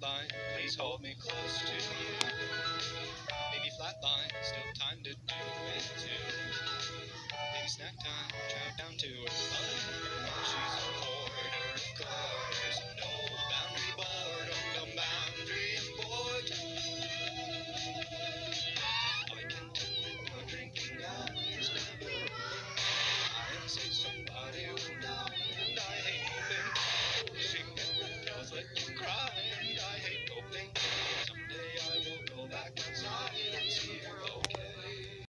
flatline, please hold me close to you. Baby flatline, still time to do it too. Baby snack time, drive down to.